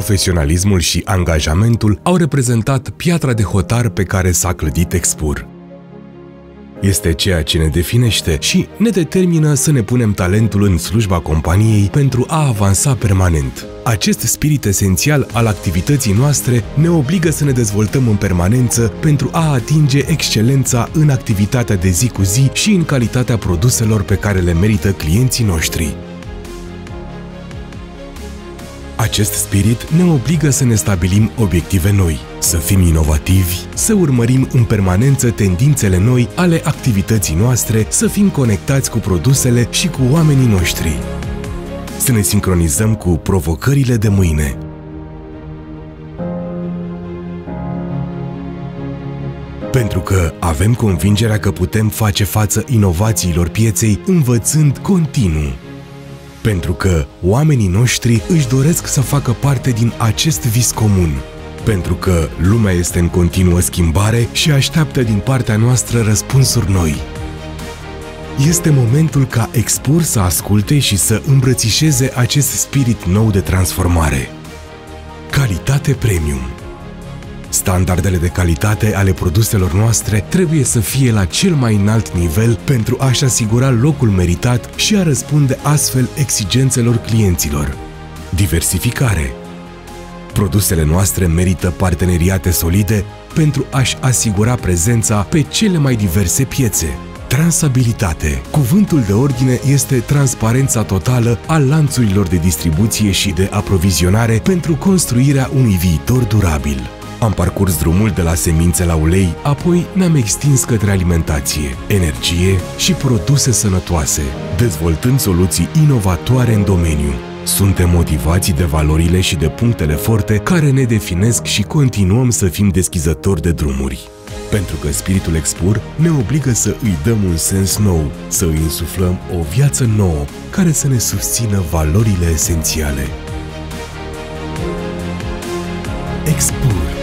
Profesionalismul și angajamentul au reprezentat piatra de hotar pe care s-a clădit Expur. Este ceea ce ne definește și ne determină să ne punem talentul în slujba companiei pentru a avansa permanent. Acest spirit esențial al activității noastre ne obligă să ne dezvoltăm în permanență pentru a atinge excelența în activitatea de zi cu zi și în calitatea produselor pe care le merită clienții noștri. Acest spirit ne obligă să ne stabilim obiective noi, să fim inovativi, să urmărim în permanență tendințele noi ale activității noastre, să fim conectați cu produsele și cu oamenii noștri. Să ne sincronizăm cu provocările de mâine. Pentru că avem convingerea că putem face față inovațiilor pieței învățând continuu pentru că oamenii noștri își doresc să facă parte din acest vis comun. Pentru că lumea este în continuă schimbare și așteaptă din partea noastră răspunsuri noi. Este momentul ca Expur să asculte și să îmbrățișeze acest spirit nou de transformare. Calitate Premium Standardele de calitate ale produselor noastre trebuie să fie la cel mai înalt nivel pentru a-și asigura locul meritat și a răspunde astfel exigențelor clienților. Diversificare Produsele noastre merită parteneriate solide pentru a-și asigura prezența pe cele mai diverse piețe. Transabilitate. Cuvântul de ordine este transparența totală a lanțurilor de distribuție și de aprovizionare pentru construirea unui viitor durabil. Am parcurs drumul de la semințe la ulei, apoi ne-am extins către alimentație, energie și produse sănătoase, dezvoltând soluții inovatoare în domeniu. Suntem motivați de valorile și de punctele forte care ne definesc și continuăm să fim deschizători de drumuri. Pentru că spiritul expur ne obligă să îi dăm un sens nou, să îi insuflăm o viață nouă care să ne susțină valorile esențiale. Expur